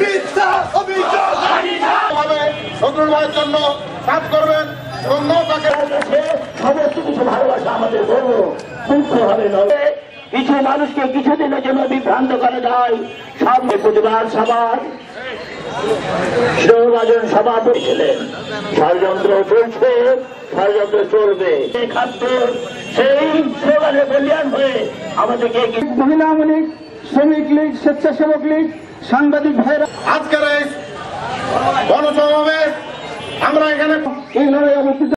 মিথ্যা অভিযোগ ভাইয়ের জন্য কাজ করবেন এবং নৌকাকে সমস্ত কিছু ভালোবাসা আমাদের গর্ব মুক্ত হবে নয় কিছু মানুষকে কিছুদিনের জন্য বিভ্রান্ত করা যায়। সব প্রতিবাদ সবার শ্রমবাজন সভাপতি ছিলেন। ষড়যন্ত্র চলছে ষড়যন্ত্র চলবে। খাদ্য সেই স্লোগানে বলিয়ান হয়ে আমাদেরকে মহিলা শ্রমিক লীগ স্বেচ্ছাসেবক লীগ সাংবাদিক ভাইরা আজকের এই গণসমাবেশ আমরা এখানে এই লড়াই অবস্থিত